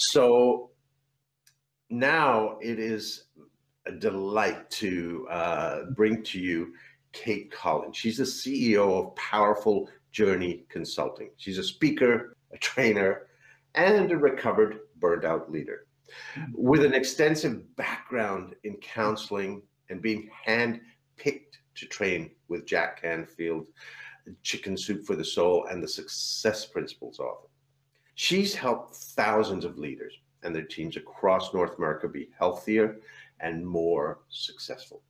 So now it is a delight to uh, bring to you Cate Collins. She's the CEO of Powerful Journey Consulting. She's a speaker, a trainer, and a recovered burned out leader. With an extensive background in counseling and being hand picked to train with Jack Canfield, Chicken Soup for the Soul, and the Success Principles author. She's helped thousands of leaders and their teams across North America be healthier and more successful.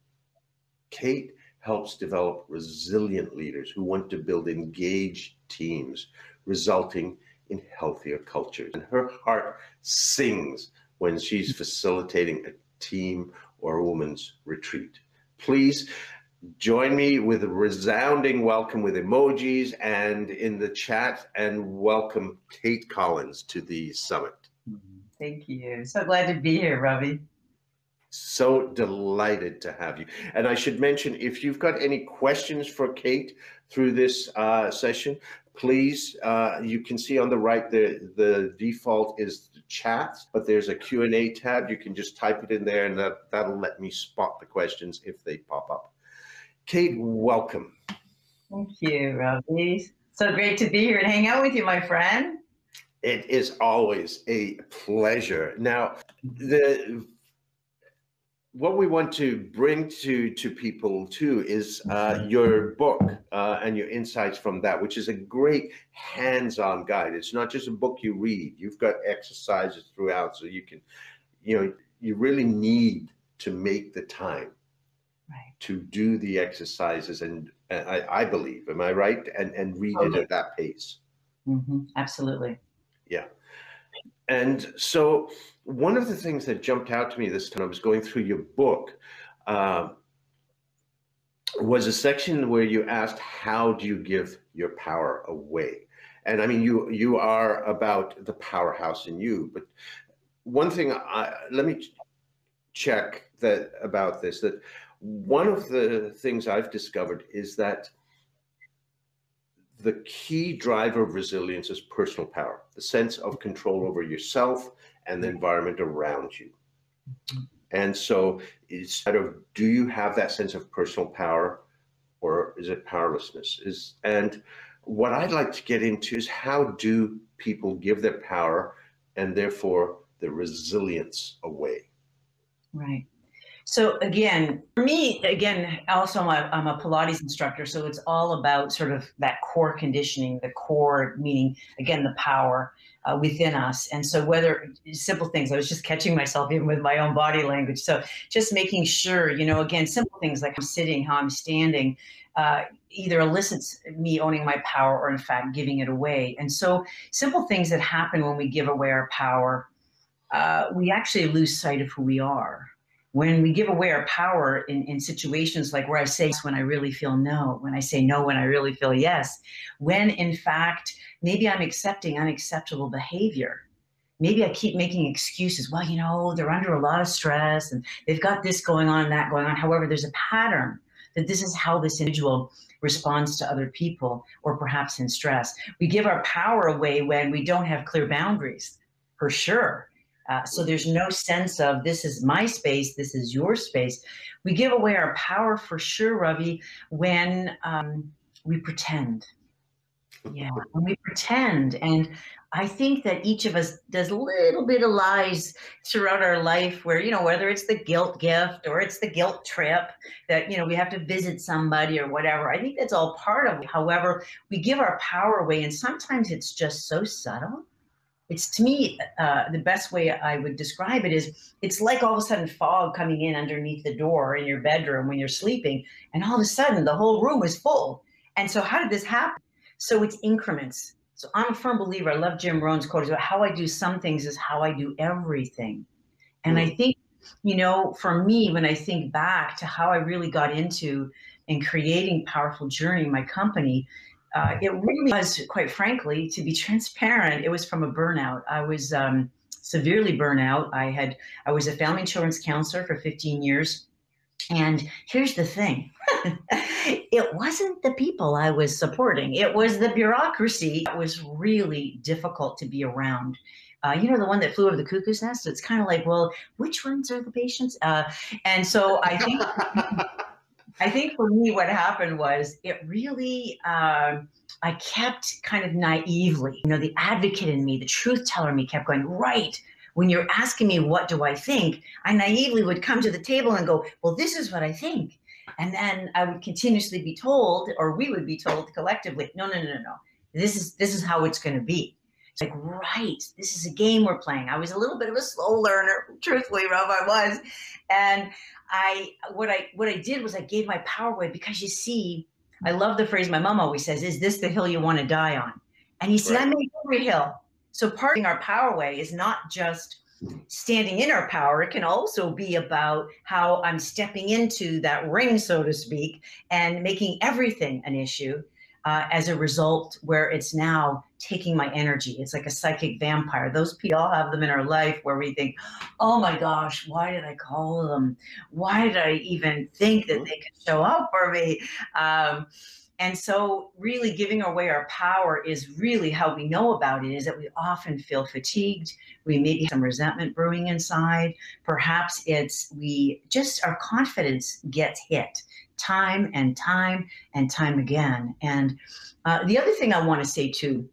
Cate helps develop resilient leaders who want to build engaged teams, resulting in healthier cultures. And her heart sings when she's facilitating a team or a woman's retreat. Please join me with a resounding welcome with emojis and in the chat and welcome Cate Collins to the summit. Thank you. So glad to be here, Ravi. So delighted to have you. And I should mention, if you've got any questions for Cate through this uh, session, please, uh, you can see on the right, the, the default is the chat, but there's a Q&A tab. You can just type it in there and that, that'll let me spot the questions if they pop up. Cate, welcome. Thank you, Ravi. So great to be here and hang out with you, my friend. It is always a pleasure. Now, the what we want to bring to to people too is uh, your book uh, and your insights from that, which is a great hands-on guide. It's not just a book you read; you've got exercises throughout, so you can, you know, you really need to make the time right. to do the exercises, and, and I, I, believe, am I right? And and read it at that pace. Mm-hmm. Absolutely. Yeah. And so, one of the things that jumped out to me this time, I was going through your book, uh, was a section where you asked, "How do you give your power away?" And I mean, you you are about the powerhouse in you, but one thing, I, let me check that about this. That one of the things I've discovered is that the key driver of resilience is personal power, the sense of control over yourself and the environment around you. And so kind of do you have that sense of personal power or is it powerlessness? Is and what I'd like to get into is how do people give their power and therefore their resilience away? Right. So again, for me, again, also I'm a, I'm a Pilates instructor, so it's all about sort of that core conditioning, the core meaning again the power uh, within us. And so whether simple things, I was just catching myself even with my own body language. So just making sure, you know, again, simple things like I'm sitting, how I'm standing, uh, either elicits me owning my power or in fact giving it away. And so simple things that happen when we give away our power, uh, we actually lose sight of who we are when we give away our power in, in situations like where I say when I really feel no, when I say no, when I really feel yes, when in fact, maybe I'm accepting unacceptable behavior. Maybe I keep making excuses. Well, you know, they're under a lot of stress and they've got this going on and that going on. However, there's a pattern that this is how this individual responds to other people or perhaps in stress. We give our power away when we don't have clear boundaries, for sure uh, so there's no sense of this is my space, this is your space. We give away our power for sure, Ravi, when um, we pretend. Yeah, when we pretend. And I think that each of us does a little bit of lies throughout our life where, you know, whether it's the guilt gift or it's the guilt trip that, you know, we have to visit somebody or whatever. I think that's all part of it. However, we give our power away and sometimes it's just so subtle it's to me uh, the best way I would describe it is it's like all of a sudden fog coming in underneath the door in your bedroom when you're sleeping, and all of a sudden the whole room is full. And so, how did this happen? So it's increments. So I'm a firm believer. I love Jim Rohn's quote about how I do some things is how I do everything. And mm. I think, you know, for me, when I think back to how I really got into and creating Powerful Journey, my company, uh, it really was, quite frankly, to be transparent, it was from a burnout. I was um, severely burnout. I had I was a family insurance counselor for 15 years. And here's the thing it wasn't the people I was supporting, it was the bureaucracy that was really difficult to be around uh, you know, the one that flew over the cuckoo's nest. It's kind of like, well, which ones are the patients? Uh, and so I think, I think for me, what happened was it really, uh, I kept kind of naively, you know, the advocate in me, the truth teller in me kept going, right. When you're asking me, what do I think? I naively would come to the table and go, well, this is what I think. And then I would continuously be told, or we would be told collectively, no, no, no, no, no. This is this is how it's going to be It's like, right, this is a game we're playing. I was a little bit of a slow learner, truthfully, Rob, I was. And I what I what I did was I gave my power away because you see, I love the phrase my mom always says, is this the hill you want to die on? And he said, right. I made every hill. So parting our power away is not just standing in our power. It can also be about how I'm stepping into that ring, so to speak, and making everything an issue uh, as a result where it's now taking my energy. It's like a psychic vampire. Those people all have them in our life where we think, oh my gosh, why did I call them? Why did I even think that mm-hmm. they could show up for me? Um, and so, really giving away our power is really how we know about it is that we often feel fatigued. We maybe have some resentment brewing inside. Perhaps it's we just, our confidence gets hit time and time and time again. And uh, the other thing I want to say too,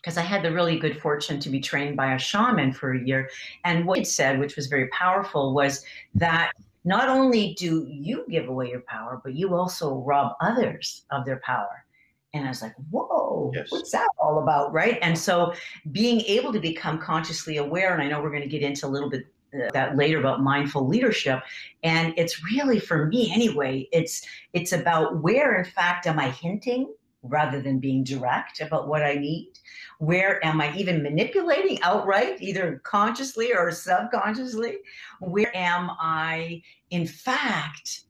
because I had the really good fortune to be trained by a shaman for a year, and what it said, which was very powerful, was that not only do you give away your power, but you also rob others of their power. And I was like, whoa, yes. what's that all about? Right. And so being able to become consciously aware, and I know we're going to get into a little bit that later about mindful leadership. And it's really for me anyway it's it's about where in fact am i hinting rather than being direct about what i need? Where am i even manipulating outright either consciously or subconsciously? Where am i in fact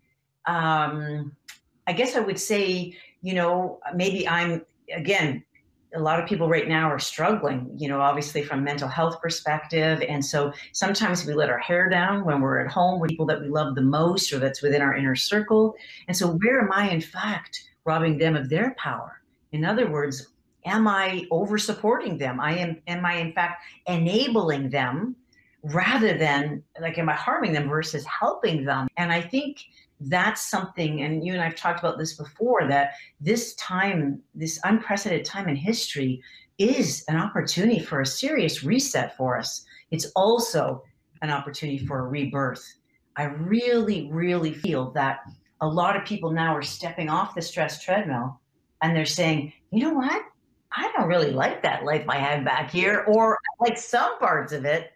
um i guess i would say you know maybe i'm again a lot of people right now are struggling, you know, obviously from mental health perspective. And so sometimes we let our hair down when we're at home with people that we love the most or that's within our inner circle. And so where am I in fact robbing them of their power? In other words, am I over supporting them? I am am I in fact enabling them rather than like am I harming them versus helping them? And I think that's something, and you and I've talked about this before, that this time, this unprecedented time in history, is an opportunity for a serious reset for us. It's also an opportunity for a rebirth. I really, really feel that a lot of people now are stepping off the stress treadmill and they're saying, you know what? I don't really like that life I had back here, or I like some parts of it,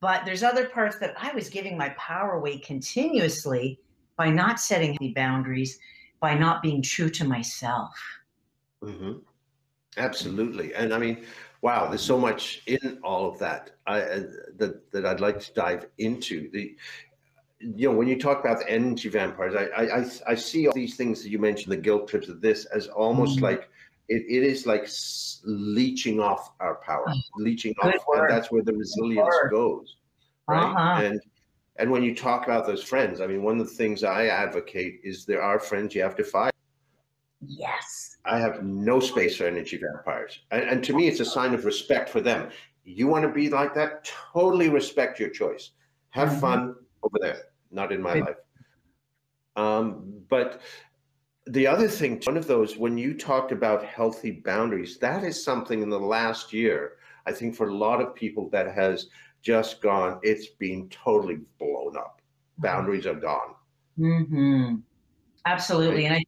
but there's other parts that I was giving my power away continuously by not setting any boundaries, by not being true to myself. Mm-hmm. Absolutely. And I mean, wow, there's so much in all of that I, uh, that, that I'd like to dive into. The, you know, when you talk about the energy vampires, I, I, I see all these things that you mentioned, the guilt trips of this, as almost mm-hmm. like it, it is like leeching off our power, oh, leeching Good off, word. and that's where the resilience goes, right? Uh-huh. And and when you talk about those friends, I mean, one of the things I advocate is there are friends you have to fight. Yes. I have no space for energy vampires. And, and to me, it's a sign of respect for them. You want to be like that? Totally respect your choice. Have mm-hmm. fun over there, not in my life. Um, but the other thing, one of those, when you talked about healthy boundaries, that is something in the last year, I think for a lot of people that has just gone, it's been totally blown up. Boundaries are gone. Mm-hmm. Absolutely. Right? And I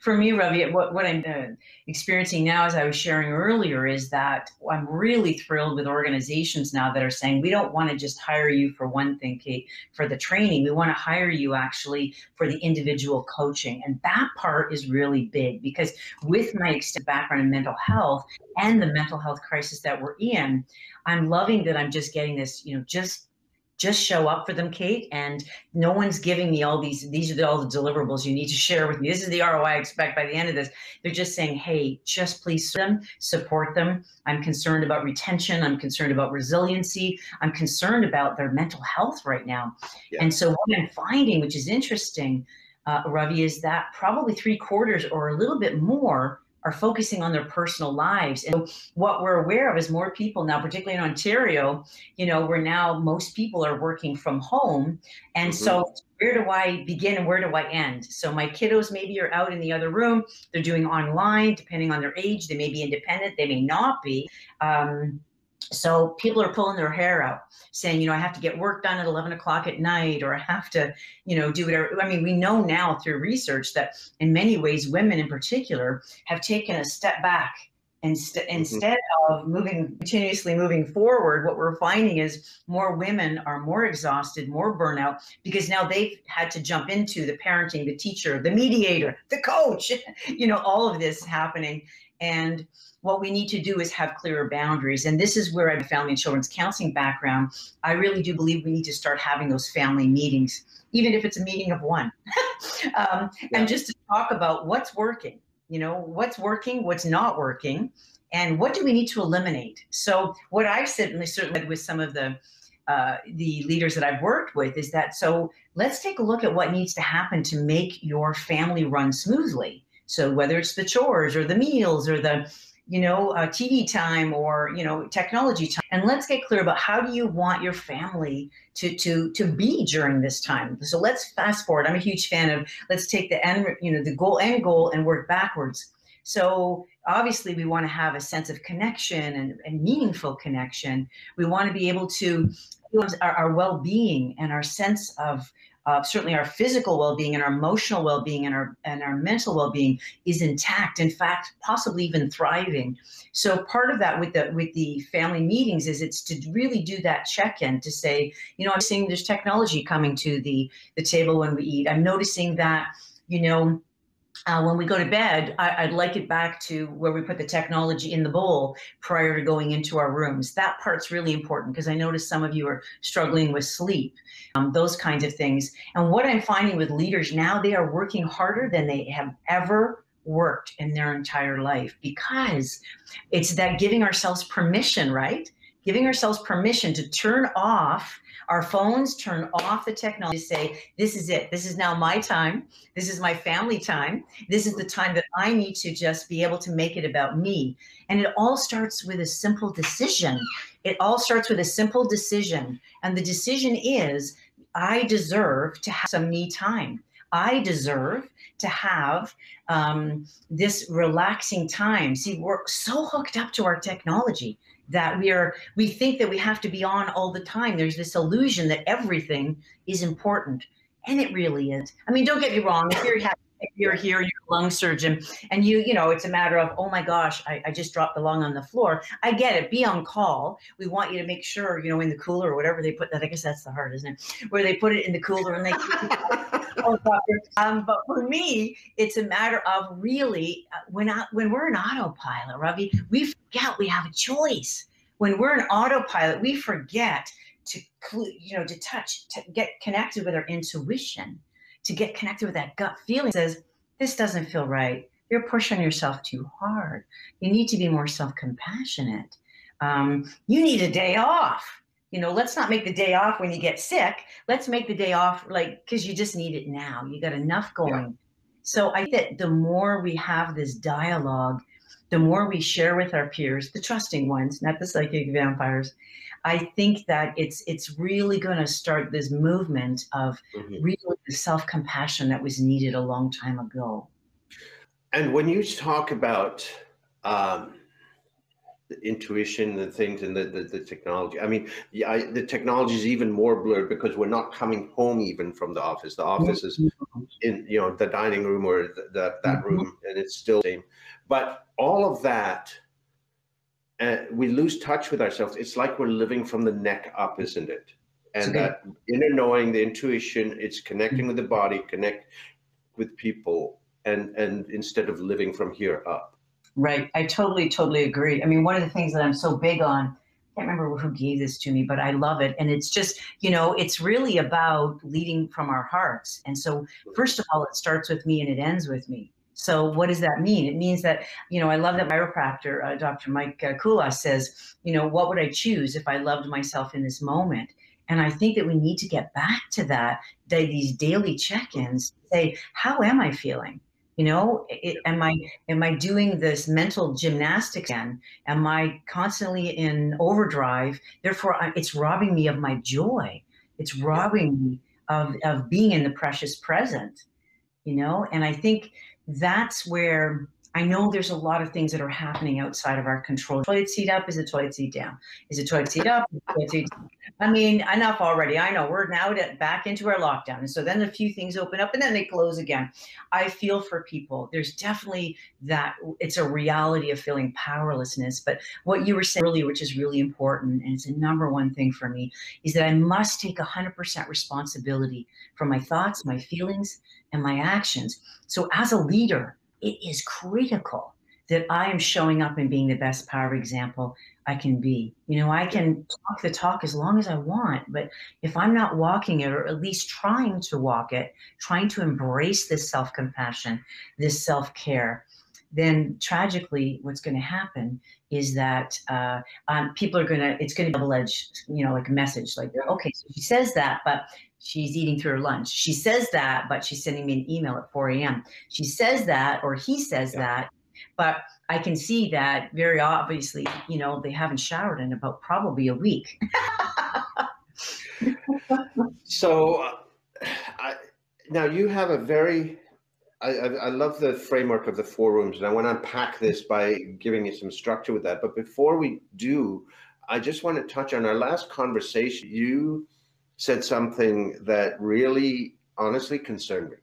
for me, Ravi, what, what I'm uh, experiencing now, as I was sharing earlier, is that I'm really thrilled with organizations now that are saying, we don't want to just hire you for one thing, Cate, for the training. We want to hire you actually for the individual coaching. And that part is really big because with my extensive background in mental health and the mental health crisis that we're in, I'm loving that I'm just getting this, you know, just just show up for them, Cate. And no one's giving me all these, these are all the deliverables you need to share with me. This is the ROI I expect by the end of this. They're just saying, hey, just please them, support them. I'm concerned about retention. I'm concerned about resiliency. I'm concerned about their mental health right now. Yeah. And so what I'm finding, which is interesting, uh, Ravi, is that probably three quarters or a little bit more are focusing on their personal lives. And what we're aware of is more people now, particularly in Ontario, you know, where now most people are working from home. And mm-hmm. so where do I begin and where do I end? So my kiddos maybe are out in the other room. They're doing online, depending on their age. They may be independent, they may not be. Um, so people are pulling their hair out saying you know i have to get work done at 11 o'clock at night or i have to you know do whatever i mean we know now through research that in many ways women in particular have taken a step back and st- mm-hmm. instead of moving continuously moving forward what we're finding is more women are more exhausted more burnout because now they've had to jump into the parenting the teacher the mediator the coach you know all of this happening and what we need to do is have clearer boundaries. And this is where I have a family and children's counseling background. I really do believe we need to start having those family meetings, even if it's a meeting of one, um, yeah. and just to talk about what's working, you know, what's working, what's not working, and what do we need to eliminate. So, what I've certainly certainly with some of the uh, the leaders that I've worked with is that so let's take a look at what needs to happen to make your family run smoothly. So whether it's the chores or the meals or the you know, uh, TV time or, you know, technology time. And let's get clear about how do you want your family to, to, to be during this time. So let's fast forward. I'm a huge fan of let's take the end, you know, the goal end goal and work backwards. So obviously we want to have a sense of connection and, and meaningful connection. We want to be able to our, our well-being and our sense of uh, certainly our physical well-being and our emotional well-being and our and our mental well-being is intact in fact possibly even thriving. So part of that with the with the family meetings is it's to really do that check-in to say you know i'm seeing there's technology coming to the the table when we eat. I'm noticing that you know uh, when we go to bed, I, would like it back to where we put the technology in the bowl prior to going into our rooms. That part's really important because I notice some of you are struggling with sleep, um, those kinds of things. And what I'm finding with leaders now, they are working harder than they have ever worked in their entire life because it's that giving ourselves permission, right? Giving ourselves permission to turn off our phones turn off the technology to say this is it. This is now my time. This is my family time. This is the time that i need to just be able to make it about me. And it all starts with a simple decision. It all starts with a simple decision. And the decision is i deserve to have some me time. I deserve to have um, this relaxing time. See, we're so hooked up to our technology that we are we think that we have to be on all the time. There's this illusion that everything is important and it really is. I mean don't get me wrong if you're if you're here you're a lung surgeon and you you know it's a matter of oh my gosh I, I just dropped the lung on the floor. I get it. Be on call. We want you to make sure you know in the cooler or whatever they put that i guess that's the heart isn't it? Where they put it in the cooler and they um, but for me it's a matter of really uh, when I, when we're an autopilot ravi we forget we have a choice. When we're an autopilot we forget to you know to touch to get connected with our intuition to get connected with that gut feeling says, this doesn't feel right. You're pushing yourself too hard. You need to be more self compassionate. Um, you need a day off. You know, let's not make the day off when you get sick. Let's make the day off like because you just need it now. You got enough going. Yeah. So I think that the more we have this dialogue, the more we share with our peers, the trusting ones, not the psychic vampires, I think that it's it's really going to start this movement of mm-hmm. really the self compassion that was needed a long time ago. And when you talk about um, the intuition, the things, and the, the, the technology, I mean, yeah, I, the technology is even more blurred because we're not coming home even from the office. The office is mm-hmm. in you know the dining room or the, the that mm-hmm. room, and it's still the same. But all of that uh, we lose touch with ourselves. It's like we're living from the neck up, isn't it? And that inner knowing, the intuition, it's connecting with the body, connect with people, and and instead of living from here up. Right. I totally, totally agree. I mean, one of the things that I'm so big on, I can't remember who gave this to me, but I love it. And it's just, you know, it's really about leading from our hearts. And so, first of all, it starts with me and it ends with me. So what does that mean? It means that, you know, I love that chiropractor, uh, Dr. Mike uh, Kula says, you know, what would I choose if I loved myself in this moment? And I think that we need to get back to that, these daily check-ins, say, how am I feeling? You know, it, am I am I doing this mental gymnastics again? Am I constantly in overdrive? Therefore, I, it's robbing me of my joy. It's robbing me of of being in the precious present. You know, and I think that's where I know there's a lot of things that are happening outside of our control. Toilet seat up is a toilet seat down. Is a toilet seat up? Toilet seat down. I mean, enough already. I know we're now back into our lockdown. And so then a few things open up and then they close again. I feel for people. There's definitely that it's a reality of feeling powerlessness. But what you were saying earlier, which is really important, and it's a number one thing for me, is that I must take 100% responsibility for my thoughts, my feelings, and my actions. So as a leader, it is critical that I am showing up and being the best power example I can be. You know, I can talk the talk as long as I want, but if I'm not walking it or at least trying to walk it, trying to embrace this self compassion, this self care, then tragically, what's going to happen is that uh, um, people are going to, it's going to double edged, you know, like a message like, okay, so she says that, but she's eating through her lunch. She says that, but she's sending me an email at 4 a.m. She says that, or he says yeah. that, but I can see that very obviously, you know, they haven't showered in about probably a week. so uh, I, now you have a very, I, I, love the framework of the four rooms, and I want to unpack this by giving you some structure with that. But before we do, I just want to touch on our last conversation. You said something that really honestly concerned me.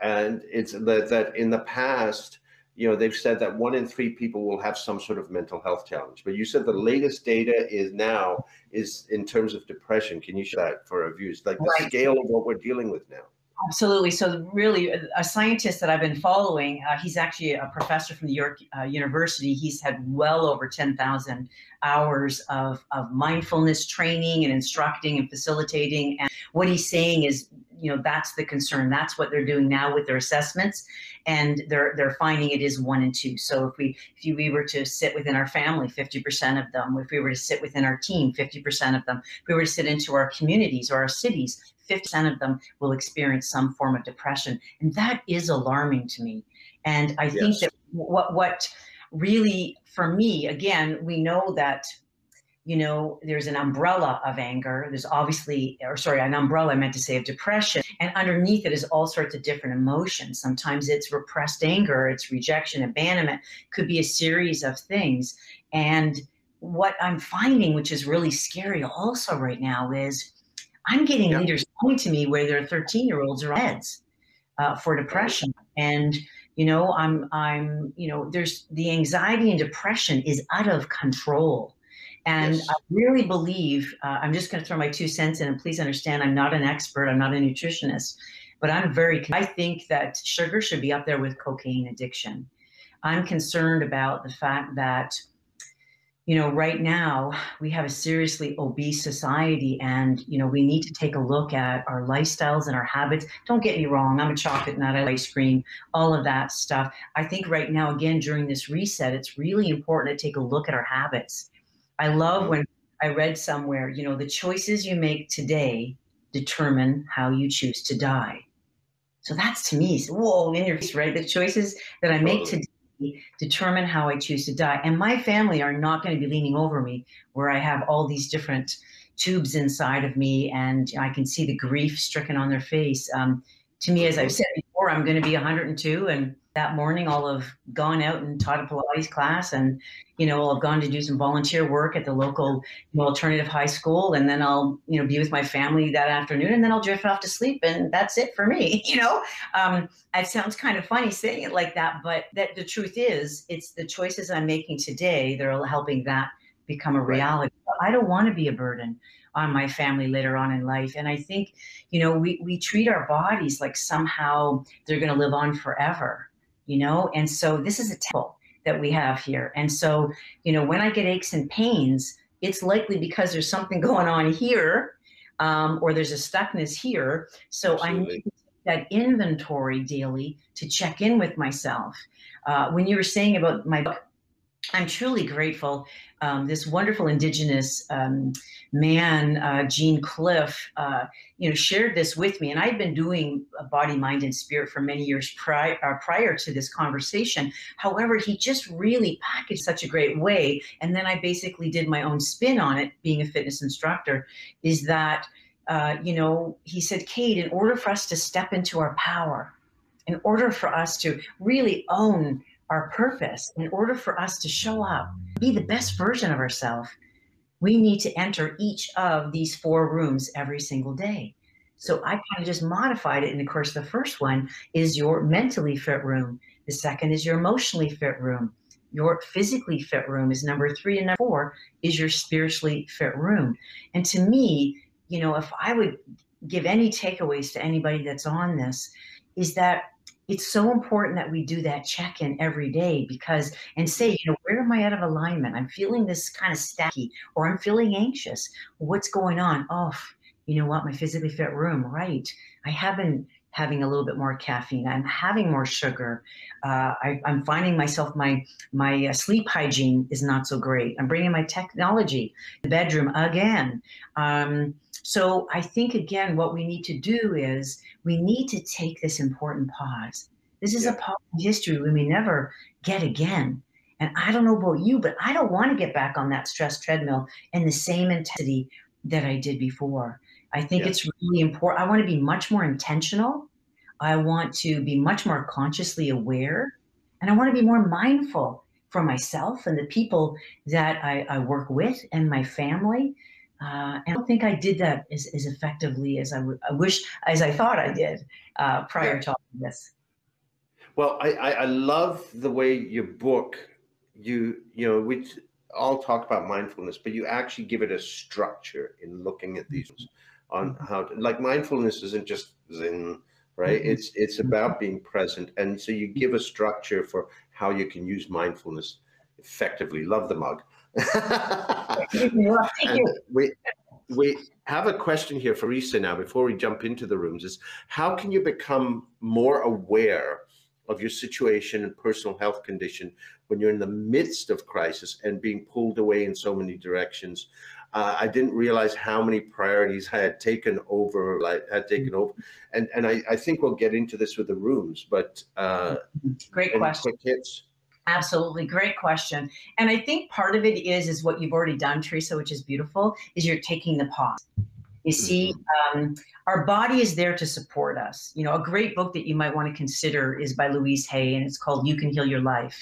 And it's that, that in the past, you know, they've said that one in three people will have some sort of mental health challenge. But you said the latest data is now is in terms of depression. Can you share that for our views? Like the right. scale of what we're dealing with now. Absolutely. So, really, a scientist that I've been following, uh, he's actually a professor from New York uh, University. He's had well over 10,000 hours of, of mindfulness training and instructing and facilitating. And what he's saying is, you know, that's the concern. That's what they're doing now with their assessments, and they're they're finding it is one and two. So if we if we were to sit within our family, 50% of them. If we were to sit within our team, 50% of them. If we were to sit into our communities or our cities, 50% of them will experience some form of depression. And that is alarming to me. And I yes. think that what, what really, for me, again, we know that you know, there's an umbrella of anger. There's obviously, or sorry, an umbrella I meant to say of depression. And underneath it is all sorts of different emotions. Sometimes it's repressed anger, it's rejection, abandonment, could be a series of things. And what I'm finding, which is really scary also right now, is I'm getting yep. leaders coming to me where their 13 year olds are meds uh, for depression. And, you know, I'm, I'm, you know, there's the anxiety and depression is out of control. And yes. I really believe, uh, I'm just going to throw my two cents in, and please understand, I'm not an expert, I'm not a nutritionist, but I'm very, I think that sugar should be up there with cocaine addiction. I'm concerned about the fact that you know, right now we have a seriously obese society and, you know, we need to take a look at our lifestyles and our habits. Don't get me wrong, I'm a chocolate nut, I ice cream, all of that stuff. I think right now, again, during this reset, it's really important to take a look at our habits. I love mm-hmm. when I read somewhere, you know, the choices you make today determine how you choose to die. So that's to me, whoa, in your face, right? The choices that I make today determine how I choose to die. And my family are not going to be leaning over me where I have all these different tubes inside of me and I can see the grief stricken on their face. Um, to me, as I've said before, I'm going to be 102 and that morning I'll have gone out and taught a Pilates class and, you know, I'll have gone to do some volunteer work at the local you know, alternative high school. And then I'll, you know, be with my family that afternoon and then I'll drift off to sleep and that's it for me. You know, um, it sounds kind of funny saying it like that, but that the truth is it's the choices I'm making today that are helping that become a reality. I don't want to be a burden on my family later on in life. And I think, you know, we, we treat our bodies like somehow they're going to live on forever you know? And so this is a temple that we have here. And so, you know, when I get aches and pains, it's likely because there's something going on here um, or there's a stuckness here. So Absolutely. I need that inventory daily to check in with myself. Uh, when you were saying about my book, I'm truly grateful. Um, this wonderful Indigenous um, man, uh, Gene Cliff, uh, you know, shared this with me, and I've been doing body, mind, and spirit for many years prior uh, prior to this conversation. However, he just really packaged such a great way, and then I basically did my own spin on it, being a fitness instructor. Is that uh, you know, he said, Cate, in order for us to step into our power, in order for us to really own our purpose, in order for us to show up, be the best version of ourselves, we need to enter each of these four rooms every single day. So I kind of just modified it. And of course, the first one is your mentally fit room. The second is your emotionally fit room. Your physically fit room is number three. And number four is your spiritually fit room. And to me, you know, if I would give any takeaways to anybody that's on this, is that it's so important that we do that check in every day because and say you know where am i out of alignment? I'm feeling this kind of stacky or i'm feeling anxious. What's going on? Oh you know what? My physically fit room. Right. I have been having a little bit more caffeine i'm having more sugar uh, I, am finding myself my my uh, sleep hygiene is not so great i'm bringing my technology to the bedroom again um, so I think, again, what we need to do is we need to take this important pause. This is yeah. a part of history we may never get again. And I don't know about you, but I don't want to get back on that stress treadmill in the same intensity that I did before. I think yeah. it's really important. I want to be much more intentional. I want to be much more consciously aware. And I want to be more mindful for myself and the people that I, I work with and my family uh, and I don't think I did that as, as effectively as I, w- I wish, as I thought I did uh, prior yeah. to this. Well, I, I love the way your book, you you know, we all talk about mindfulness, but you actually give it a structure in looking at these on mm-hmm. how to, like mindfulness isn't just Zen, right? Mm-hmm. It's it's mm-hmm. about being present, and so you give a structure for how you can use mindfulness effectively. Love the mug we we have a question here for Isa now before we jump into the rooms is how can you become more aware of your situation and personal health condition when you're in the midst of crisis and being pulled away in so many directions uh, I didn't realize how many priorities I had taken over, like had taken over, and and I, I think we'll get into this with the rooms, but uh, great question. Absolutely. Great question. And I think part of it is, is what you've already done, Teresa, which is beautiful, is you're taking the pause. You see, mm-hmm. um, our body is there to support us. You know, a great book that you might want to consider is by Louise Hay, and it's called You Can Heal Your Life.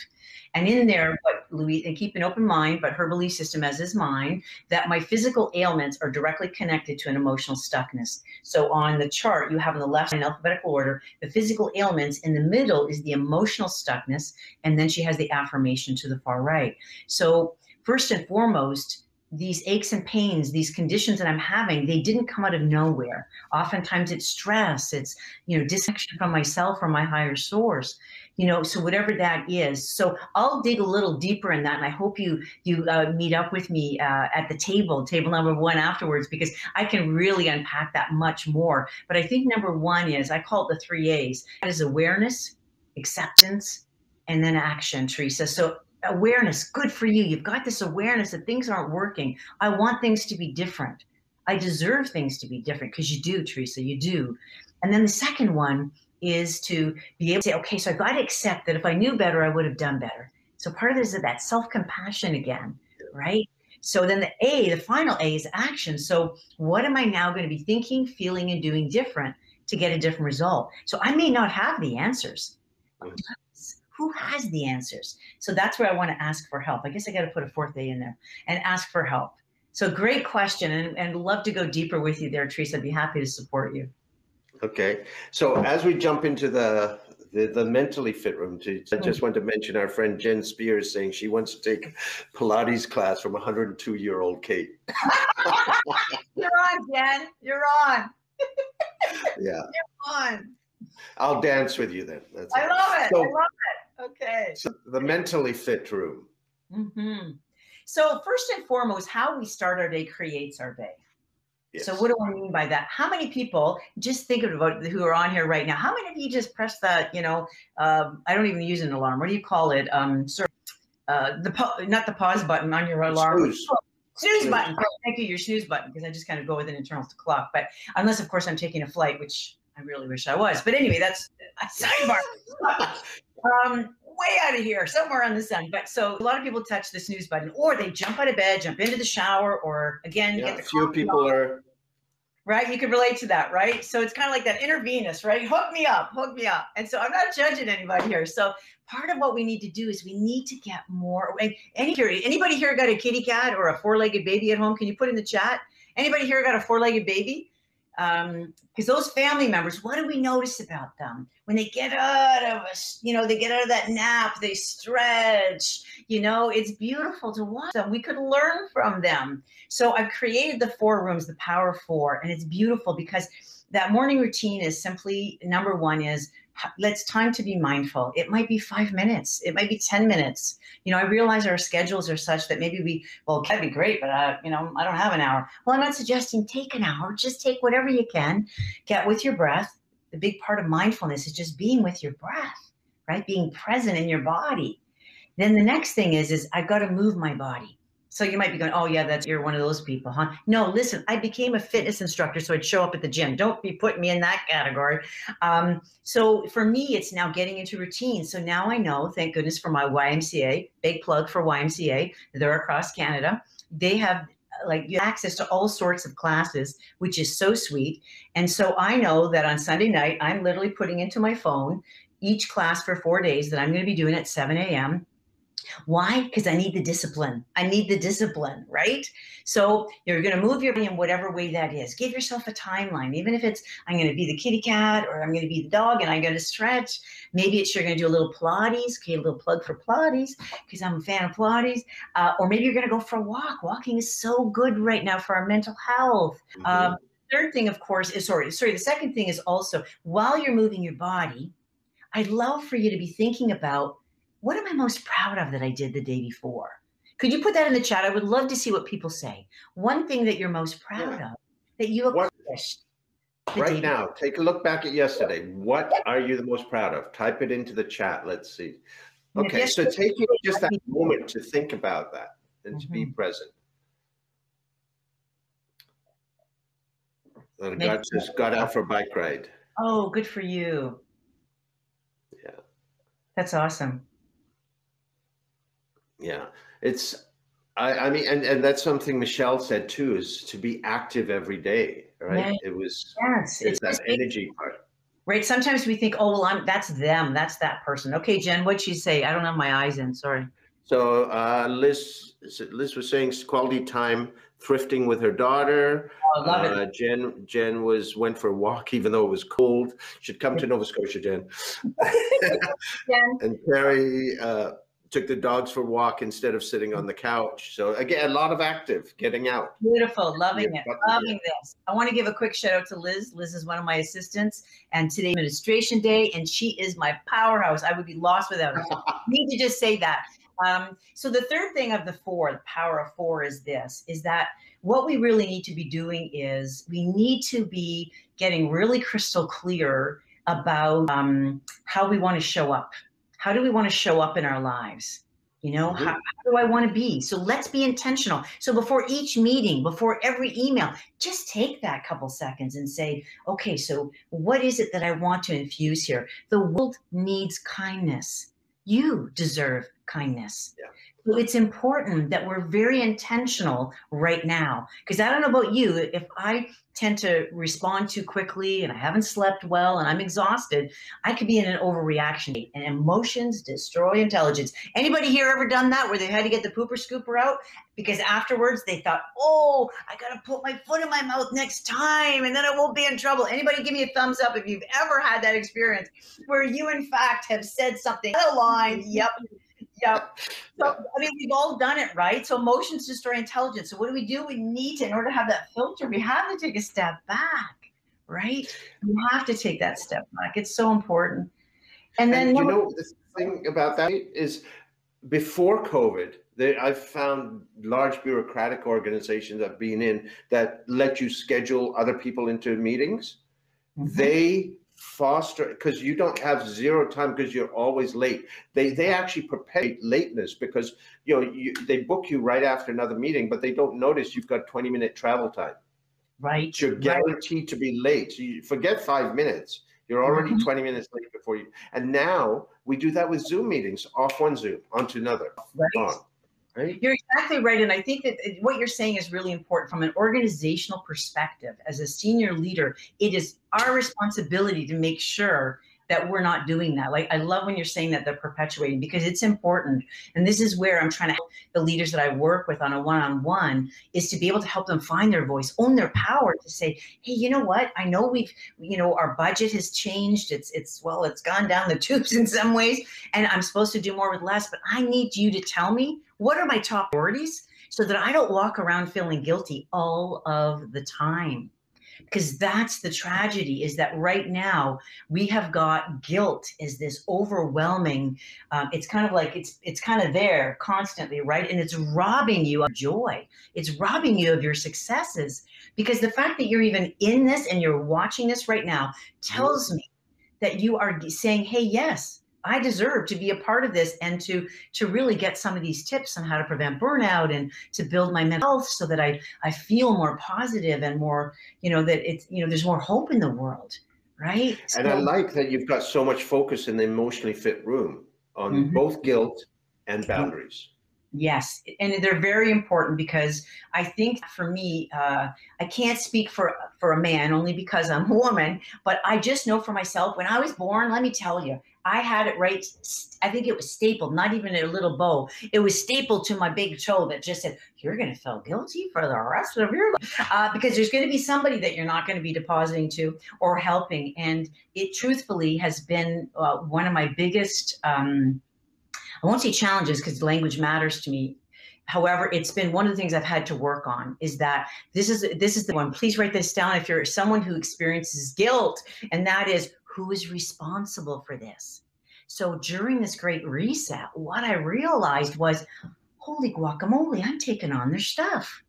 And in there, what Louise, and keep an open mind, but her belief system as is mine, that my physical ailments are directly connected to an emotional stuckness. So on the chart, you have on the left in alphabetical order, the physical ailments. In the middle is the emotional stuckness. And then she has the affirmation to the far right. So first and foremost, these aches and pains, these conditions that I'm having, they didn't come out of nowhere. Oftentimes it's stress, it's, you know, disconnection from myself or my higher source you know so whatever that is. So i'll dig a little deeper in that and i hope you you uh, meet up with me uh, at the table table number one afterwards because i can really unpack that much more. But i think number one is i call it the three a's. That is awareness acceptance and then action teresa. So awareness good for you. You've got this awareness that things aren't working. I want things to be different. I deserve things to be different because you do teresa you do. And then the second one is to be able to say, okay, so I've got to accept that if I knew better, I would have done better. So part of this is that self compassion again, right? So then the A, the final A is action. So what am I now going to be thinking, feeling, and doing different to get a different result? So I may not have the answers. Mm. Who has the answers? So that's where I want to ask for help. I guess I got to put a fourth A in there and ask for help. So great question and, and love to go deeper with you there, Teresa. I'd be happy to support you. Okay. So as we jump into the the, the mentally fit room, to, I just want to mention our friend Jen Spears saying she wants to take Pilates class from 102 year old Cate. You're on, Jen. You're on. yeah. You're on. I'll dance with you then. That's I it. love it. So, I love it. Okay. So the mentally fit room. Mm-hmm. So first and foremost, how we start our day creates our day. Yes. So what do I mean by that? How many people just think about who are on here right now? How many of you just press that? You know, um, I don't even use an alarm. What do you call it? Um, sort uh, the po- not the pause button on your alarm. Snooze. Snooze button. Oh, thank you, your snooze button, because I just kind of go with an internal clock. But unless, of course, I'm taking a flight, which I really wish I was. But anyway, that's a sidebar. um, way out of here, somewhere on the sun. But so a lot of people touch the snooze button, or they jump out of bed, jump into the shower, or again, Yeah, get the few people on, are. right. You can relate to that, right? So it's kind of like that intravenous, right? Hook me up, hook me up. And so I'm not judging anybody here. So part of what we need to do is we need to get more. Any here, anybody here got a kitty cat or a four-legged baby at home? Can you put in the chat? Anybody here got a four-legged baby? Um, because those family members, what do we notice about them when they get out of us? You know, they get out of that nap, they stretch. You know, it's beautiful to watch them. We could learn from them. So I've created the four rooms, the Power Four, and it's beautiful because that morning routine is simply number one is let's time to be mindful. It might be five minutes, it might be 10 minutes. You know, I realize our schedules are such that maybe we, well, that'd be great, but uh, you know, I don't have an hour. Well, I'm not suggesting take an hour, just take whatever you can, get with your breath. The big part of mindfulness is just being with your breath, right? Being present in your body. Then the next thing is, is I've got to move my body. So you might be going, oh yeah, that's you're one of those people, huh? No, listen, I became a fitness instructor, so I'd show up at the gym. Don't be putting me in that category. Um, so for me, it's now getting into routine. So now I know, thank goodness for my YMCA, big plug for YMCA. They're across Canada. They have like you access to all sorts of classes, which is so sweet. And so I know that on Sunday night, I'm literally putting into my phone each class for four days that I'm going to be doing at 7 a.m. Why? Because I need the discipline. I need the discipline, right? So you're going to move your body in whatever way that is. Give yourself a timeline, even if it's I'm going to be the kitty cat or I'm going to be the dog and I'm going to stretch. Maybe it's you're going to do a little Pilates. Okay, a little plug for Pilates because I'm a fan of Pilates. Uh, or maybe you're going to go for a walk. Walking is so good right now for our mental health. Mhm. Um, third thing, of course, is sorry, sorry. The second thing is also while you're moving your body, I'd love for you to be thinking about what am I most proud of that I did the day before? Could you put that in the chat? I would love to see what people say. One thing that you're most proud Yeah. of that you accomplished. Right now, take a look back at yesterday. What are you the most proud of? Type it into the chat. Let's see. Okay, so take just that moment to think about that and to be Mm-hmm. present. Maybe- God got out for a bike ride. Oh, good for you. Yeah. That's awesome. Yeah, it's. I, I mean, and, and that's something Michelle said too, is to be active every day, right? It was Yes. it's that energy part. right. Sometimes we think, oh, well, I'm that's them. That's that person. Okay, Jen, what'd she say? I don't have my eyes in. Sorry. So uh, Liz, Liz was saying quality time thrifting with her daughter. Oh, I love it. Uh, Jen, Jen was went for a walk even though it was cold. Should come to Nova Scotia, Jen. Jen. And Carrie uh, took the dogs for a walk instead of sitting on the couch. So again, a lot of active, getting out. Beautiful, loving Yeah, it, loving this. I want to give a quick shout out to Liz. Liz is one of my assistants, and today administration day, and she is my powerhouse. I would be lost without her. Need to just say that. Um, so the third thing of the four, the power of four, is this: is that what we really need to be doing is we need to be getting really crystal clear about um, how we want to show up. How do we want to show up in our lives? You know, Mhm. how, how do I want to be? So let's be intentional. So before each meeting, before every email, just take that couple seconds and say, okay, so what is it that I want to infuse here? The world needs kindness. You deserve kindness. Yeah. So it's important that we're very intentional right now. Because I don't know about you, if I tend to respond too quickly and I haven't slept well and I'm exhausted, I could be in an overreaction and emotions destroy intelligence. Anybody here ever done that where they had to get the pooper scooper out because afterwards they thought, "Oh, I got to put my foot in my mouth next time and then I won't be in trouble." Anybody give me a thumbs up if you've ever had that experience where you in fact have said something out of line. Yep. Yep. So I mean, we've all done it, right? So emotions destroy intelligence. So what do we do? We need to, in order to have that filter, we have to take a step back, right? We have to take that step back. It's so important. And then And you know the thing about that is before COVID, they, I've found large bureaucratic organizations I've been in that let you schedule other people into meetings. Mhm. They foster because you don't have zero time because you're always late. They they actually perpetuate lateness because you know you, they book you right after another meeting, but they don't notice you've got 20 minute travel time. Right. So you're guaranteed right. to be late. So you forget five minutes. You're already mm-hmm. 20 minutes late before you. And now we do that with Zoom meetings, off one Zoom, onto another. Right. On. Right? You're exactly right. And I think that uh, what you're saying is really important from an organizational perspective. As a senior leader, it is our responsibility to make sure that we're not doing that. Like I love when you're saying that they're perpetuating because it's important. And this is where I'm trying to help the leaders that I work with on a one-on-one is to be able to help them find their voice, own their power to say, hey, you know what? I know we've, you know, our budget has changed. It's it's well, it's gone down the tubes in some ways, and I'm supposed to do more with less, but I need you to tell me what are my top priorities so that I don't walk around feeling guilty all of the time? Because that's the tragedy is that right now we have got guilt is this overwhelming um, it's kind of like it's it's kind of there constantly right? And it's robbing you of joy. It's robbing you of your successes because the fact that you're even in this and you're watching this right now tells me that you are saying hey yes I deserve to be a part of this and to to really get some of these tips on how to prevent burnout and to build my mental health so that I I feel more positive and more you know that it's you know there's more hope in the world right and I like that you've got so much focus in the emotionally fit room on mm-hmm. both guilt and boundaries Yes, and they're very important because I think for me, uh, I can't speak for for a man only because I'm a woman, but I just know for myself. When I was born, let me tell you, I had it right. I think it was stapled, not even a little bow. It was stapled to my big toe that just said, "You're going to feel guilty for the rest of your life," uh, because there's going to be somebody that you're not going to be depositing to or helping. And it truthfully has been uh, one of my biggest. Um, I won't say challenges because language matters to me. However, it's been one of the things I've had to work on is that this is this is the one. Please write this down if you're someone who experiences guilt, and that is who is responsible for this. So during this great reset, what I realized was, holy guacamole, I'm taking on their stuff.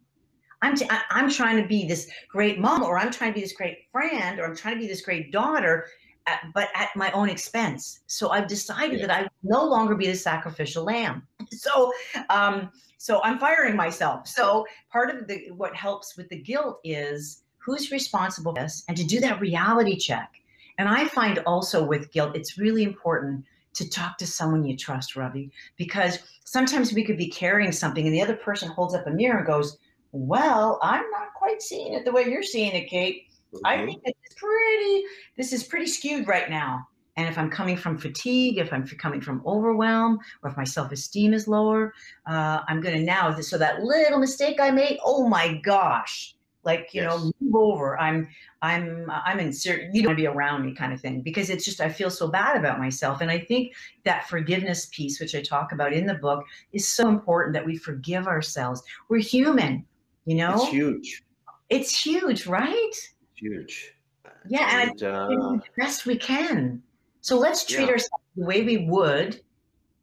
I'm, t- I'm trying to be this great mom, or I'm trying to be this great friend, or I'm trying to be this great daughter, at, but at my own expense. So I've decided yeah. that I will no longer be the sacrificial lamb. So, um, so I'm firing myself. So part of the what helps with the guilt is who's responsible for this, and to do that reality check. And I find also with guilt, it's really important to talk to someone you trust, Ravi, because sometimes we could be carrying something and the other person holds up a mirror and goes, Well, I'm not quite seeing it the way you're seeing it, Cate. Mm-hmm. I think it's pretty, this is pretty skewed right now. And if I'm coming from fatigue, if I'm coming from overwhelm, or if my self esteem is lower, uh, I'm going to now, so that little mistake I made, oh my gosh, like you yes. know move over. I'm i'm i'm in certain you don't want to be around me kind of thing because it's just i feel so bad about myself. And i think that forgiveness piece which i talk about in the book is so important that we forgive ourselves. We're human you know? It's huge. It's huge right? Huge. Yeah and, and uh, the best we can. So let's treat yeah. ourselves the way we would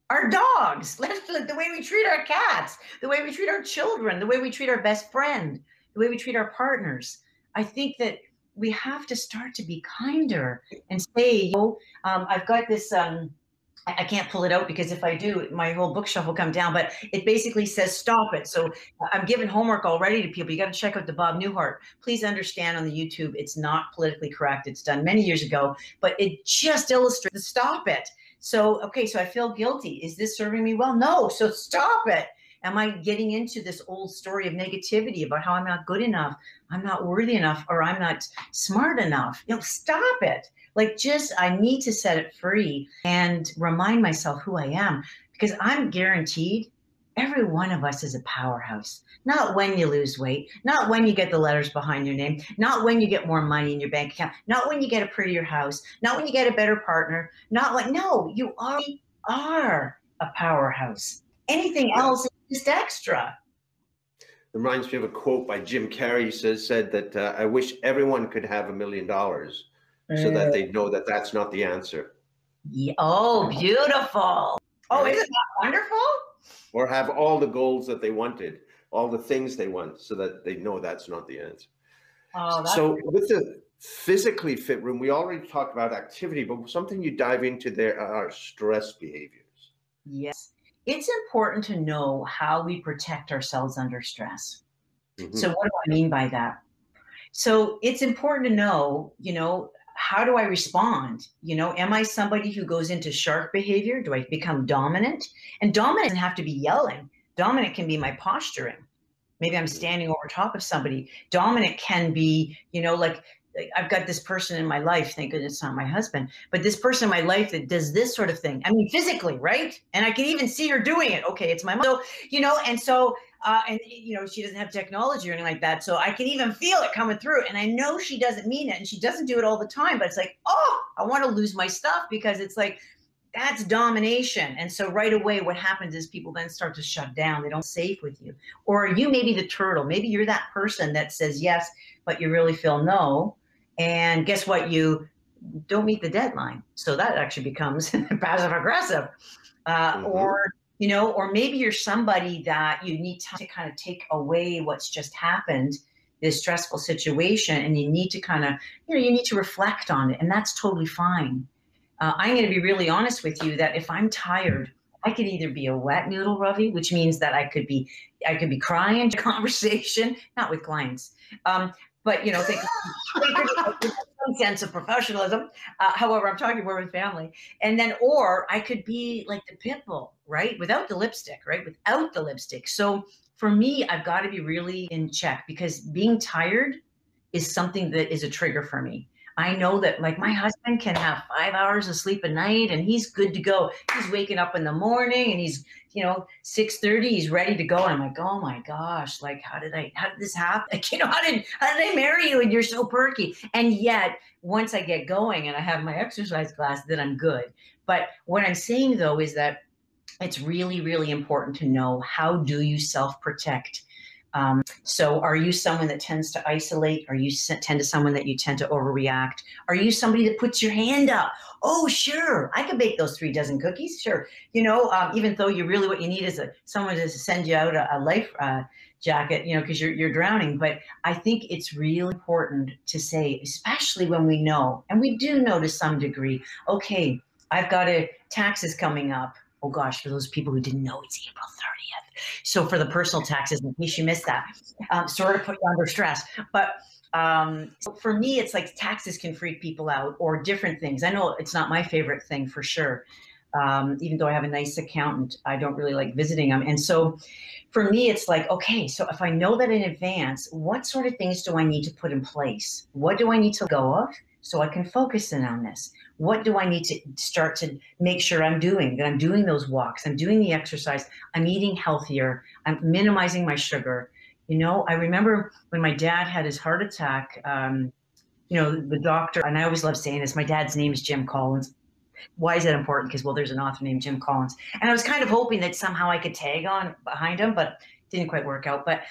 our dogs. Let's the way we treat our cats the way we treat our children the way we treat our best friend the way we treat our partners. I think that we have to start to be kinder and say, "Oh, um, I've got this. Um, I, can't pull it out because if I do, my whole bookshelf will come down. But it basically says stop it. So I'm giving homework already to people. You got to check out the Bob Newhart. Please understand on the YouTube, it's not politically correct. It's done many years ago, but it just illustrates the stop it. So, okay, so I feel guilty. Is this serving me well? No. So stop it. Am I getting into this old story of negativity about how I'm not good enough, I'm not worthy enough, or I'm not smart enough? You know, stop it. Like, just I need to set it free and remind myself who I am because I'm guaranteed every one of us is a powerhouse. Not when you lose weight, not when you get the letters behind your name, not when you get more money in your bank account, not when you get a prettier house, not when you get a better partner, not like, no, you already are a powerhouse. Anything else just extra. It reminds me of a quote by Jim Carrey. He says said that uh, I wish everyone could have a million dollars so that they know that that's not the answer. Yeah. Oh, beautiful. Oh, isn't that wonderful? Or have all the goals that they wanted, all the things they want, so that they know that's not the answer. Oh, so with the physically fit room. We already talked about activity, but something you dive into there are stress behaviors. Yes. It's important to know how we protect ourselves under stress. Mm-hmm. So, what do I mean by that? So, it's important to know, you know, how do I respond? You know, am I somebody who goes into shark behavior? Do I become dominant? And dominant doesn't have to be yelling. Dominant can be my posturing. Maybe I'm standing over top of somebody. Dominant can be, you know, like I've got this person in my life, thank goodness it's not my husband, but this person in my life that does this sort of thing. I mean, physically, right? And I can even see her doing it. Okay, it's my mom. So, you know, and so, uh, and, you know, she doesn't have technology or anything like that. So I can even feel it coming through. And I know she doesn't mean it and she doesn't do it all the time, but it's like, oh, I want to lose my stuff because it's like, that's domination. And so right away, what happens is people then start to shut down. They don't safe with you. Or you maybe the turtle. Maybe you're that person that says yes, but you really feel no and guess what? You don't meet the deadline. So that actually becomes passive aggressive. Uh, mm-hmm. Or, you know, or maybe you're somebody that you need to kind of take away what's just happened, this stressful situation, and you need to kind of, you know, you need to reflect on it. And that's totally fine. Uh, I'm going to be really honest with you that if I'm tired, I could either be a wet noodle, Ravi, which means that I could be, I could be crying conversation, not with clients, um, but you know, think, some sense of professionalism. Uh, however, I'm talking more with family, and then or I could be like the pit bull, right, without the lipstick, right, without the lipstick. So for me, I've got to be really in check because being tired is something that is a trigger for me. I know that like my husband can have five hours of sleep a night and he's good to go. He's waking up in the morning and he's, you know, 6:30, he's ready to go. I'm like, oh my gosh, like how did I how did this happen? Like, you know, how did how did I marry you and you're so perky? And yet once I get going and I have my exercise class, then I'm good. But what I'm saying though is that it's really, really important to know how do you self-protect um, so, are you someone that tends to isolate? Are you tend to someone that you tend to overreact? Are you somebody that puts your hand up? Oh, sure, I could bake those three dozen cookies. Sure, you know, um, even though you really what you need is a someone to send you out a, a life uh, jacket, you know, because you're you're drowning. But I think it's really important to say, especially when we know, and we do know to some degree. Okay, I've got a taxes coming up oh gosh, for those people who didn't know, it's April 30th. So for the personal taxes, in case you missed that, um, sort of put you under stress. But um, so for me, it's like taxes can freak people out or different things. I know it's not my favorite thing for sure. Um, even though I have a nice accountant, I don't really like visiting them. And so for me, it's like, okay, so if I know that in advance, what sort of things do I need to put in place? What do I need to go of so I can focus in on this? what do I need to start to make sure I'm doing? That I'm doing those walks, I'm doing the exercise, I'm eating healthier, I'm minimizing my sugar. You know, I remember when my dad had his heart attack. Um, you know, the doctor, and I always love saying this. My dad's name is Jim Collins. Why is that important? Because well, there's an author named Jim Collins, and I was kind of hoping that somehow I could tag on behind him, but didn't quite work out. But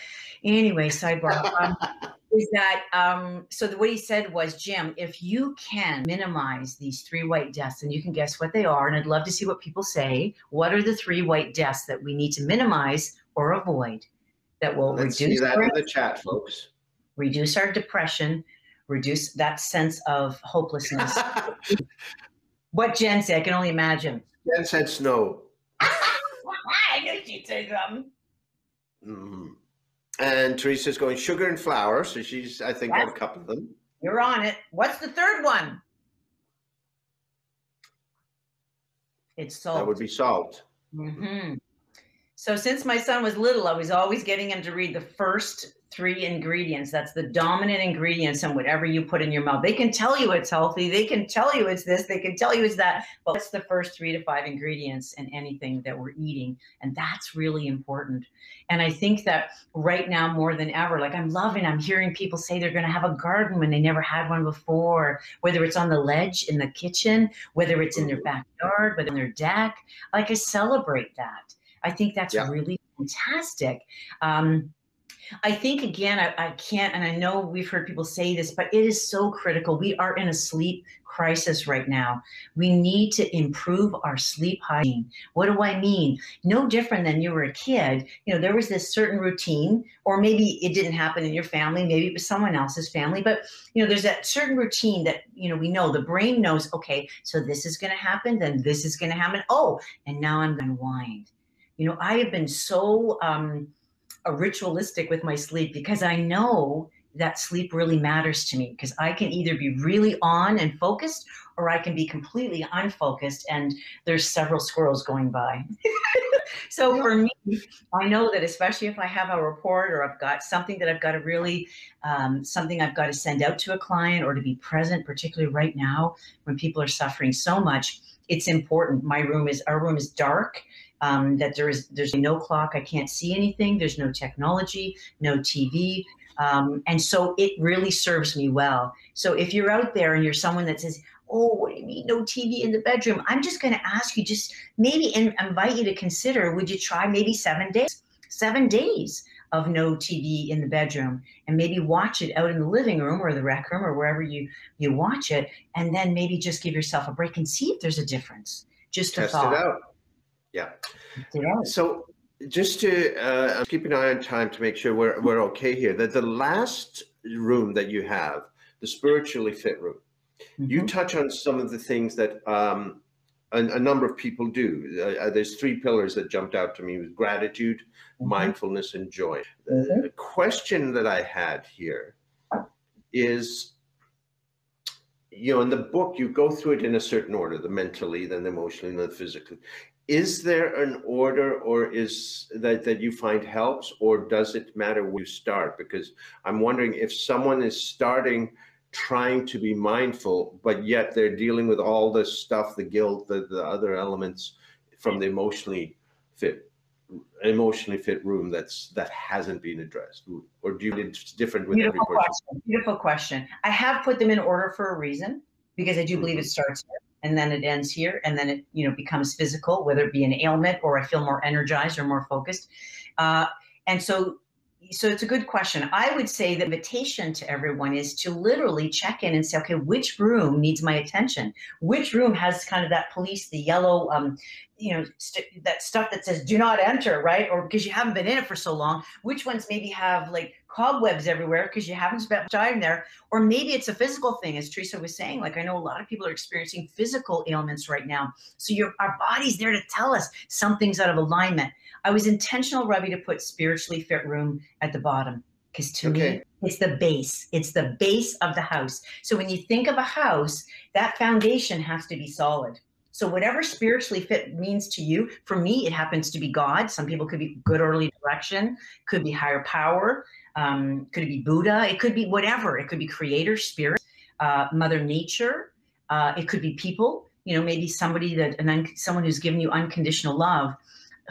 anyway, sidebar. Um, is that um, so the way he said was jim if you can minimize these three white deaths and you can guess what they are and i'd love to see what people say what are the three white deaths that we need to minimize or avoid that will Let's reduce that our, in the chat folks. reduce our depression reduce that sense of hopelessness. What jen said i can only imagine. Jen said snow. I knew she'd say something. Mm-hmm. And Teresa's going sugar and flour. So she's, I think, got a couple of them. You're on it. What's the third one? It's salt. That would be salt. Mm-hmm. So since my son was little, I was always getting him to read the first three ingredients. That's the dominant ingredients in whatever you put in your mouth. They can tell you it's healthy. They can tell you it's this. They can tell you it's that. But what's the first three to five ingredients in anything that we're eating? And that's really important. And I think that right now more than ever, like I'm loving, I'm hearing people say they're going to have a garden when they never had one before, whether it's on the ledge in the kitchen, whether it's in their backyard, whether in their deck. Like I celebrate that. I think that's yeah. really fantastic. Um, I think again, I, I, can't, and I know we've heard people say this, but it is so critical. We are in a sleep crisis right now. We need to improve our sleep hygiene. What do I mean? No different than you were a kid. You know, there was this certain routine, or maybe it didn't happen in your family, maybe it was someone else's family, but you know, there's that certain routine that, you know, we know the brain knows, okay, so this is going to happen, then this is going to happen. Oh, and now I'm going to wind. You know, I have been so, um, a ritualistic with my sleep because I know that sleep really matters to me because I can either be really on and focused or I can be completely unfocused and there's several squirrels going by. so for me, I know that especially if I have a report or I've got something that I've got to really, um, something I've got to send out to a client or to be present, particularly right now when people are suffering so much, it's important. My room is, our room is dark um, that there is there's no clock i can't see anything there's no technology no tv um, and so it really serves me well so if you're out there and you're someone that says oh what do you mean no tv in the bedroom i'm just going to ask you just maybe in, invite you to consider would you try maybe seven days seven days of no TV in the bedroom and maybe watch it out in the living room or the rec room or wherever you you watch it and then maybe just give yourself a break and see if there's a difference. Just a Test thought. Yeah. So just to uh, keep an eye on time to make sure we're, we're okay here, that the last room that you have, the spiritually fit room, mm-hmm. you touch on some of the things that um, a, a, number of people do. Uh, uh, there's three pillars that jumped out to me with gratitude, mm-hmm. mindfulness, and joy. Mm-hmm. The question that I had here is you know in the book you go through it in a certain order the mentally then the emotionally then the physically is there an order or is that that you find helps or does it matter where you start? Because i'm wondering if someone is starting trying to be mindful but yet they're dealing with all this stuff the guilt the, the other elements from the emotionally fit emotionally fit room that's that hasn't been addressed. Or do you it's different with beautiful every person? question. beautiful question. I have put them in order for a reason because i do believe mm-hmm. it starts here and then it ends here and then it you know becomes physical whether it be an ailment or i feel more energized or more focused uh, and so so it's a good question. I would say the invitation to everyone is to literally check in and say, okay, which room needs my attention? Which room has kind of that police, the yellow, um, you know, st- that stuff that says do not enter, right? Or because you haven't been in it for so long. Which ones maybe have like cobwebs everywhere because you haven't spent time there? Or maybe it's a physical thing, as Teresa was saying. Like I know a lot of people are experiencing physical ailments right now. So your our body's there to tell us something's out of alignment. I was intentional, Ravi, to put spiritually fit room at the bottom because to okay. me, it's the base. It's the base of the house. So when you think of a house, that foundation has to be solid. So whatever spiritually fit means to you, for me, it happens to be God. Some people could be good early direction, could be higher power, um, could it be Buddha, it could be whatever. It could be creator, spirit, uh, Mother Nature. Uh, it could be people. You know, maybe somebody that an un- someone who's given you unconditional love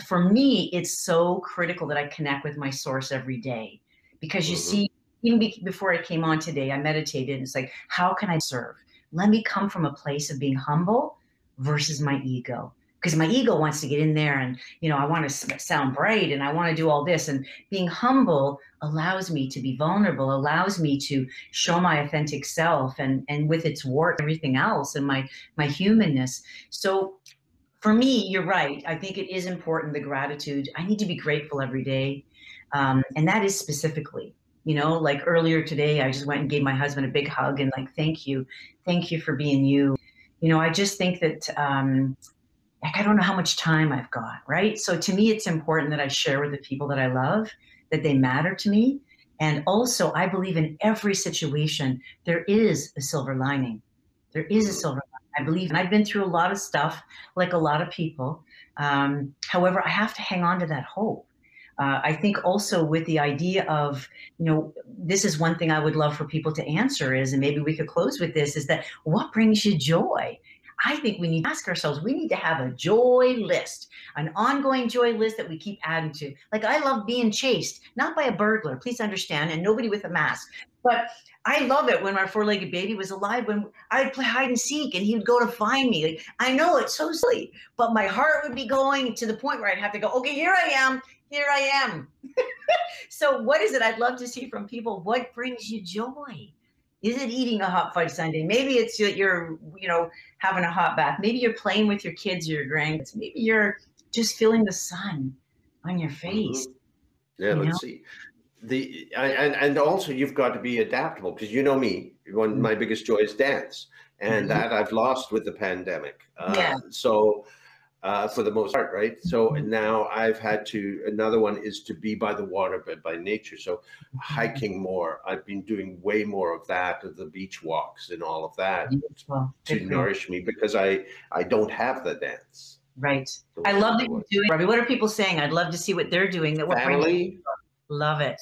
for me, it's so critical that I connect with my source every day because you mm-hmm. see, even be- before I came on today, I meditated and it's like, how can I serve? Let me come from a place of being humble versus my ego because my ego wants to get in there and you know i want to sound bright and i want to do all this and being humble allows me to be vulnerable allows me to show my authentic self and and with its warts everything else and my my humanness so for me, you're right. I think it is important the gratitude. I need to be grateful every day. Um, and that is specifically, you know, like earlier today, I just went and gave my husband a big hug and like, thank you. Thank you for being you. You know, I just think that, um, like, I don't know how much time I've got, right? So to me, it's important that I share with the people that I love, that they matter to me. And also, I believe in every situation, there is a silver lining. There is a silver I believe, and I've been through a lot of stuff, like a lot of people. Um, however, I have to hang on to that hope. Uh, I think also with the idea of, you know, this is one thing I would love for people to answer is, and maybe we could close with this, is that what brings you joy? I think we need to ask ourselves, we need to have a joy list, an ongoing joy list that we keep adding to. Like, I love being chased, not by a burglar, please understand, and nobody with a mask, but I love it when my four-legged baby was alive. When I'd play hide and seek, and he would go to find me. Like, I know it's so silly, but my heart would be going to the point where I'd have to go, "Okay, here I am," here I am. so, what is it? I'd love to see from people what brings you joy. Is it eating a hot fudge sundae? Maybe it's that you're, you know, having a hot bath. Maybe you're playing with your kids or your grandkids. Maybe you're just feeling the sun on your face. Mm-hmm. Yeah, let's know? see. The and and also you've got to be adaptable because you know me. One mm-hmm. my biggest joy is dance, and mm-hmm. that I've lost with the pandemic. Uh, yeah. So uh, for the most part, right? So now I've had to, another one is to be by the water, but by nature. So hiking more. I've been doing way more of that, of the beach walks and all of that well, to nourish me because I, I don't have the dance. Right. So I love that you're doing, Ravi. What are people saying? I'd love to see what they're doing. That family. Love it.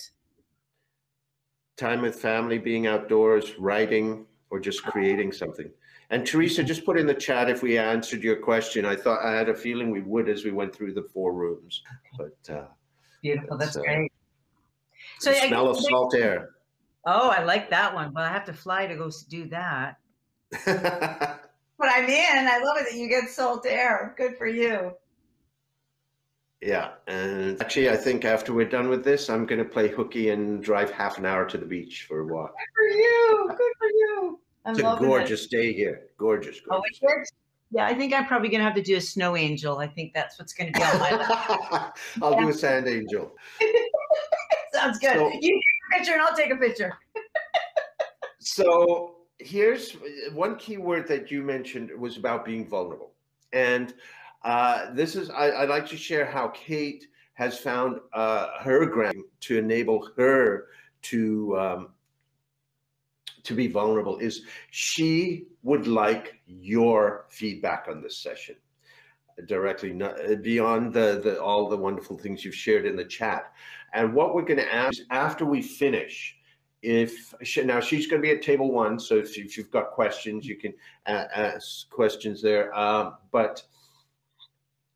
Time with family, being outdoors, writing, or just creating something. And Teresa, just put in the chat if we answered your question. I thought I had a feeling we would as we went through the four rooms. But uh, beautiful, that's, that's uh, great. So smell of salt air. Oh, I like that one. But I have to fly to go do that. but I'm in. I love it that you get salt air. Good for you. Yeah, and actually, I think after we're done with this, I'm going to play hooky and drive half an hour to the beach for a walk. Good for you. Good for you. I'm it's a gorgeous it. day here. Gorgeous. Oh, gorgeous. Oh, yeah, I think I'm probably going to have to do a snow angel. I think that's what's going to be on my list. I'll yeah. do a sand angel. Sounds good. So, you take a picture and I'll take a picture. so here's one key word that you mentioned was about being vulnerable. And uh, this is, I, would like to share how Cate has found uh, her ground to enable her to um, to be vulnerable is she would like your feedback on this session directly beyond the, the all the wonderful things you've shared in the chat. And what we're going to ask after we finish if she, now she's going to be at table one so if, if you've got questions you can ask questions there. Um, but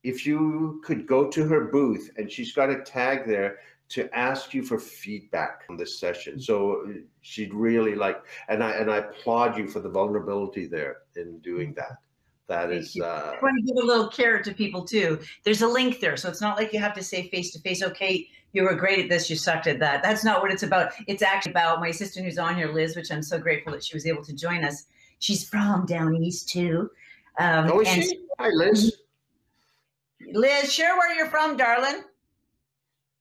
if you could go to her booth and she's got a tag there to ask you for feedback on this session. So she'd really like, and I and I applaud you for the vulnerability there in doing that. That is. Uh, I want to give a little carrot to people too. There's a link there, so it's not like you have to say face to face. Okay, you were great at this, you sucked at that. That's not what it's about. It's actually about my sister who's on here, Liz, which I'm so grateful that she was able to join us. She's from down east too. Um, oh, is she? Hi, Liz. Liz, share where you're from, darling.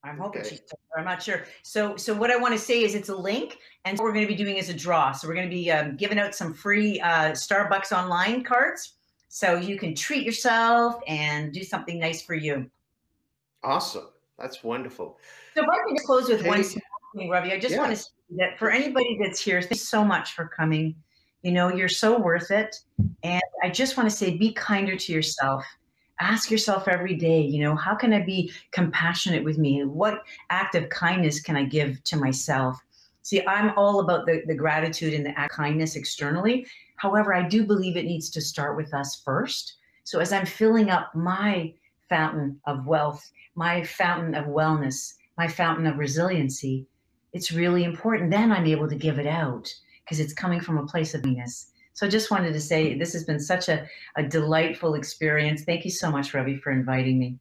I'm hoping okay. she's I'm not sure. So, so what I want to say is it's a link, and what we're going to be doing is a draw. So we're going to be um, giving out some free uh, Starbucks online cards, so you can treat yourself and do something nice for you. Awesome, that's wonderful. So if I can close with hey. one thing, Ravi, I just yeah. want to say that for anybody that's here, thanks so much for coming. You know, you're so worth it, and I just want to say, be kinder to yourself ask yourself every day, you know, how can I be compassionate with me? What act of kindness can I give to myself? See, I'm all about the, the gratitude and the kindness externally. However, I do believe it needs to start with us first. So as I'm filling up my fountain of wealth, my fountain of wellness, my fountain of resiliency, it's really important. Then I'm able to give it out because it's coming from a place of happiness. So I just wanted to say this has been such a, a delightful experience. Thank you so much, Ravi, for inviting me.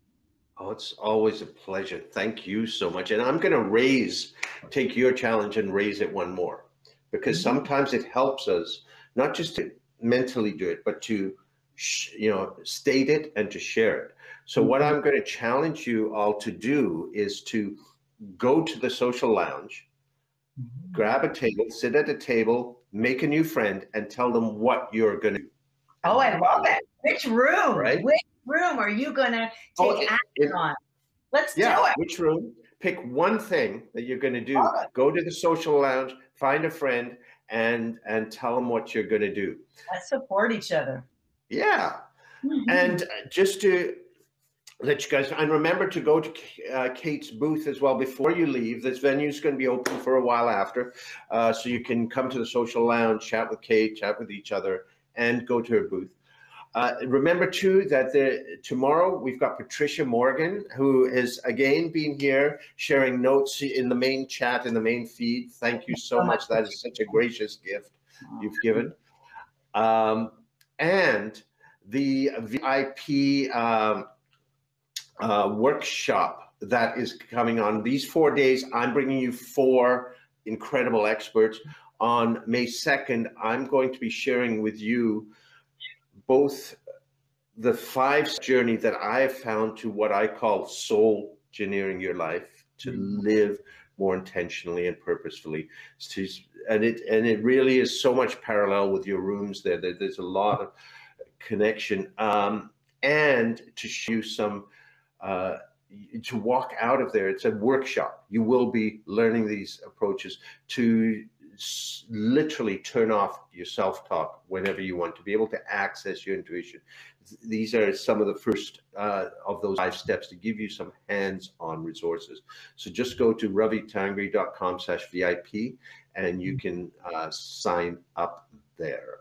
Oh, it's always a pleasure. Thank you so much. And I'm going to raise, take your challenge and raise it one more because mm-hmm. sometimes it helps us not just to mentally do it, but to, you know, state it and to share it. So what mm-hmm. I'm going to challenge you all to do is to go to the social lounge, mm-hmm. grab a table, sit at a table, make a new friend, and tell them what you're going to do. Oh, I love it. Which room? Right? Which room are you going to oh, take oh, action it, on? Let's yeah, do it. Which room? Pick one thing that you're going to do. Go to the social lounge, find a friend, and and tell them what you're going to do. Let's support each other. Yeah. Mm-hmm. And just to let you guys and remember to go to uh, Cate's booth as well before you leave. This venue is going to be open for a while after, uh, so you can come to the social lounge, chat with Cate, chat with each other, and go to her booth. Uh, remember too that the, tomorrow we've got Patricia Morgan, who is again being here sharing notes in the main chat in the main feed. Thank you so much. That is such a gracious gift you've given. Um, and the VIP. Um, workshop that is coming on these four days. I'm bringing you four incredible experts. On May 2nd, I'm going to be sharing with you both the five journey that I have found to what I call soul engineering your life to live more intentionally and purposefully. And it and it really is so much parallel with your rooms there. There's a lot of connection. Um, and to show you some uh, to walk out of there. It's a workshop. You will be learning these approaches to literally turn off your self-talk whenever you want to be able to access your intuition. These are some of the first uh, of those five steps to give you some hands-on resources. So just go to ravitangri.com slash VIP and you can uh, sign up there.